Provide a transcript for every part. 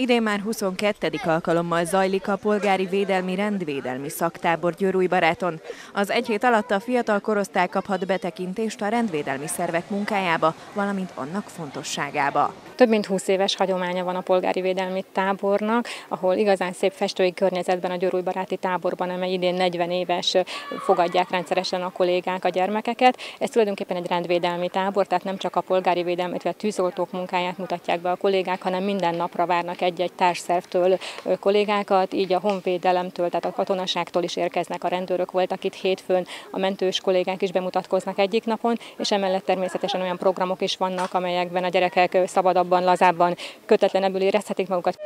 Idén már 22. alkalommal zajlik a polgári védelmi rendvédelmi szaktábor Győrújbaráton. Az egy hét alatt a fiatal korosztály kaphat betekintést a rendvédelmi szervek munkájába, valamint annak fontosságába. Több mint 20 éves hagyománya van a polgári védelmi tábornak, ahol igazán szép festői környezetben a Győrújbaráti táborban, amely idén 40 éves, fogadják rendszeresen a kollégák a gyermekeket. Ez tulajdonképpen egy rendvédelmi tábor, tehát nem csak a polgári védelmet, illetve a tűzoltók munkáját mutatják be a kollégák, hanem minden napra várnak egy-egy társszervtől kollégákat, így a honvédelemtől, tehát a katonaságtól is érkeznek a rendőrök, voltak itt hétfőn, a mentős kollégák is bemutatkoznak egyik napon, és emellett természetesen olyan programok is vannak, amelyekben a gyerekek szabadabban, lazábban, kötetlenebbül érezhetik magukat.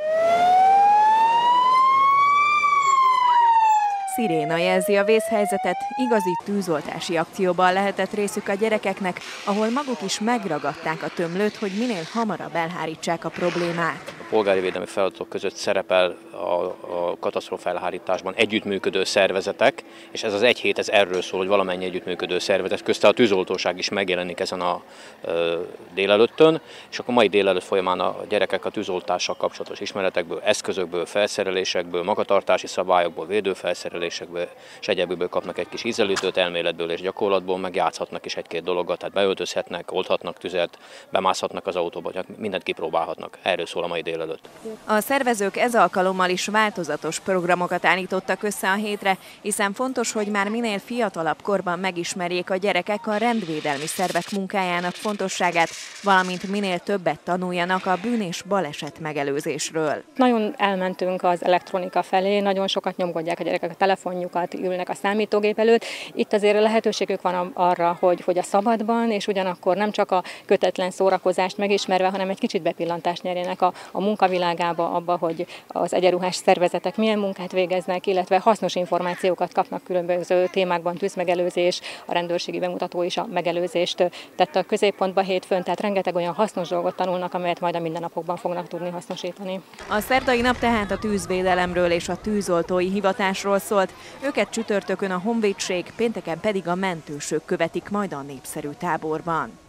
Sziréna jelzi a vészhelyzetet, igazi tűzoltási akcióban lehetett részük a gyerekeknek, ahol maguk is megragadták a tömlőt, hogy minél hamarabb elhárítsák a problémát polgári védelmi feladatok között szerepel a, a katasztrófa elhárításban együttműködő szervezetek, és ez az egy hét ez erről szól, hogy valamennyi együttműködő szervezet, közte a tűzoltóság is megjelenik ezen a ö, délelőttön, és akkor mai délelőtt folyamán a gyerekek a tűzoltással kapcsolatos ismeretekből, eszközökből, felszerelésekből, magatartási szabályokból, védőfelszerelésekből és egyébből kapnak egy kis ízelítőt elméletből és gyakorlatból, meg játszhatnak is egy-két dologat, tehát beöltözhetnek, oldhatnak tüzet, bemászhatnak az autóba, mindent kipróbálhatnak. Erről szól a mai délelőtt délelőtt. A szervezők ez alkalommal is változatos programokat állítottak össze a hétre, hiszen fontos, hogy már minél fiatalabb korban megismerjék a gyerekek a rendvédelmi szervek munkájának fontosságát, valamint minél többet tanuljanak a bűn és baleset megelőzésről. Nagyon elmentünk az elektronika felé, nagyon sokat nyomkodják a gyerekek a telefonjukat, ülnek a számítógép előtt. Itt azért lehetőségük van arra, hogy, hogy a szabadban, és ugyanakkor nem csak a kötetlen szórakozást megismerve, hanem egy kicsit bepillantást nyerjenek a, a munkavilágába, abba, hogy az egyenruhás szervezetek milyen munkát végeznek, illetve hasznos információkat kapnak különböző témákban, tűzmegelőzés, a rendőrségi bemutató is a megelőzést tette a középpontba hétfőn, tehát rengeteg olyan hasznos dolgot tanulnak, amelyet majd a mindennapokban fognak tudni hasznosítani. A szerdai nap tehát a tűzvédelemről és a tűzoltói hivatásról szólt. Őket csütörtökön a honvédség, pénteken pedig a mentősök követik majd a népszerű táborban.